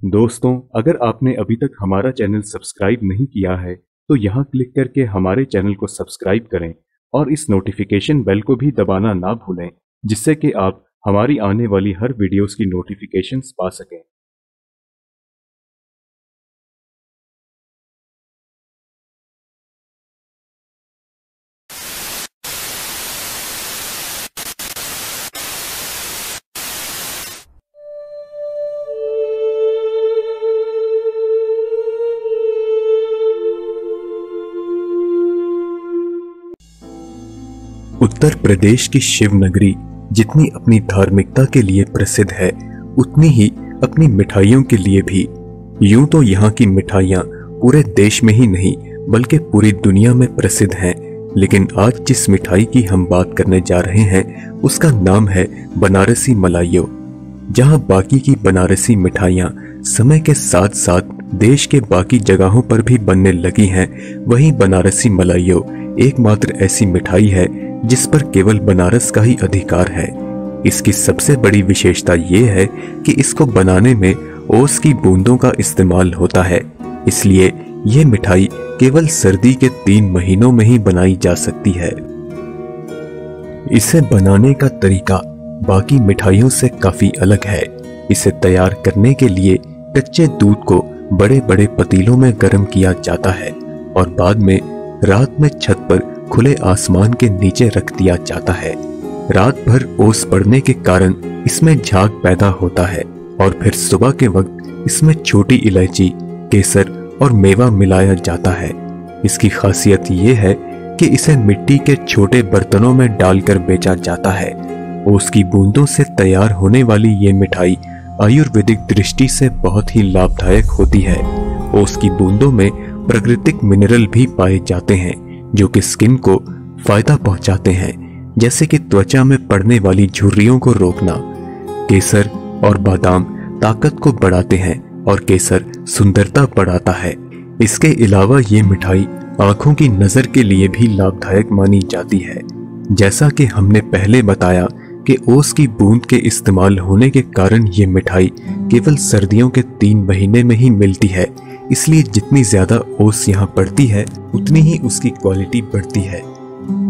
दोस्तों, अगर आपने अभी तक हमारा चैनल सब्सक्राइब नहीं किया है तो यहाँ क्लिक करके हमारे चैनल को सब्सक्राइब करें और इस नोटिफिकेशन बेल को भी दबाना ना भूलें, जिससे कि आप हमारी आने वाली हर वीडियोस की नोटिफिकेशंस पा सकें। उत्तर प्रदेश की शिव नगरी जितनी अपनी धार्मिकता के लिए प्रसिद्ध है, उतनी ही अपनी मिठाइयों के लिए भी। यूँ तो यहाँ की मिठाइयाँ पूरे देश में ही नहीं, बल्कि पूरी दुनिया में प्रसिद्ध हैं। लेकिन आज जिस मिठाई की हम बात करने जा रहे हैं, उसका नाम है बनारसी मलाइयो। जहाँ बाकी की बनारसी मिठाइयाँ समय के साथ साथ देश के बाकी जगहों पर भी बनने लगी हैं, वहीं बनारसी मलाइयो एकमात्र ऐसी मिठाई है जिस पर केवल बनारस का ही अधिकार है। इसकी सबसे बड़ी विशेषता ये है कि इसको बनाने में ओस की बूंदों का इस्तेमाल होता है। इसलिए ये मिठाई केवल सर्दी के तीन महीनों में ही बनाई जा सकती है। इसे बनाने का तरीका बाकी मिठाइयों से काफ़ी अलग है। इसे तैयार करने के लिए कच्चे दूध को बड़े बड़े पतीलों में गर्म किया जाता है और बाद में रात में छत पर खुले आसमान के नीचे रख दिया जाता है। रात भर ओस पड़ने के कारण इसमें झाग पैदा होता है और फिर सुबह के वक्त इसमें छोटी इलायची, केसर और मेवा मिलाया जाता है। इसकी खासियत ये है कि इसे मिट्टी के छोटे बर्तनों में डालकर बेचा जाता है। ओस की बूंदों से तैयार होने वाली ये मिठाई आयुर्वेदिक दृष्टि से बहुत ही लाभदायक होती है। ओस की बूंदों में प्राकृतिक मिनरल भी पाए जाते हैं। जो कि स्किन को फ़ायदा पहुंचाते हैं, जैसे कि त्वचा में पड़ने वाली झुर्रियों को रोकना, केसर और बादाम ताकत को बढ़ाते हैं और केसर सुंदरता बढ़ाता है। इसके अलावा ये मिठाई आँखों की नज़र के लिए भी लाभदायक मानी जाती है। जैसा कि हमने पहले बताया कि ओस की बूंद के इस्तेमाल होने के कारण ये मिठाई केवल सर्दियों के तीन महीने में ही मिलती है इसलिए जितनी ज़्यादा ओस यहाँ पड़ती है, उतनी ही उसकी क्वालिटी बढ़ती है।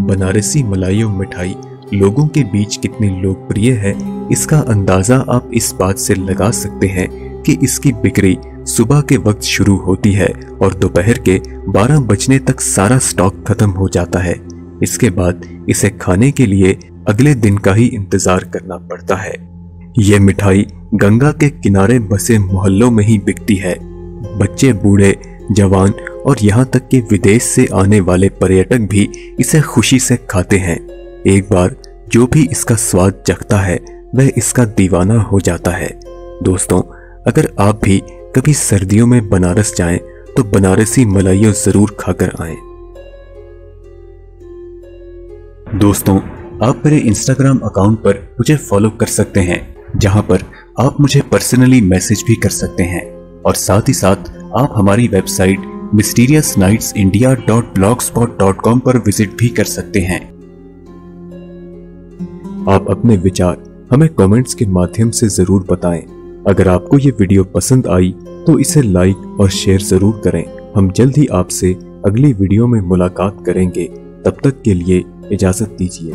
बनारसी मलाइयों, मिठाई, लोगों के बीच कितनी लोकप्रिय है, इसका अंदाज़ा आप इस बात से लगा सकते हैं कि इसकी बिक्री सुबह के वक्त शुरू होती है और दोपहर के 12 बजने तक सारा स्टॉक खत्म हो जाता है। इसके बाद इसे खाने के लिए अगले दिन का ही इंतज़ार करना पड़ता है। ये मिठाई गंगा के किनारे बसे मोहल्लों में ही बिकती है। बच्चे, बूढ़े, जवान और यहाँ तक कि विदेश से आने वाले पर्यटक भी इसे खुशी से खाते हैं। एक बार जो भी इसका स्वाद चखता है, वह इसका दीवाना हो जाता है। दोस्तों, अगर आप भी कभी सर्दियों में बनारस जाएँ तो बनारसी मलाइयों ज़रूर खाकर आएँ। दोस्तों, आप मेरे इंस्टाग्राम अकाउंट पर मुझे फॉलो कर सकते हैं, जहाँ पर आप मुझे पर्सनली मैसेज भी कर सकते हैं। और साथ ही साथ आप हमारी website mysterious nights India dot blogspot dot com पर विज़िट भी कर सकते हैं। आप अपने विचार हमें कमेंट्स के माध्यम से ज़रूर बताएँ। अगर आपको ये वीडियो पसंद आई तो इसे लाइक और शेयर ज़रूर करें। हम जल्द ही आपसे अगली वीडियो में मुलाकात करेंगे। तब तक के लिए इजाज़त दीजिए।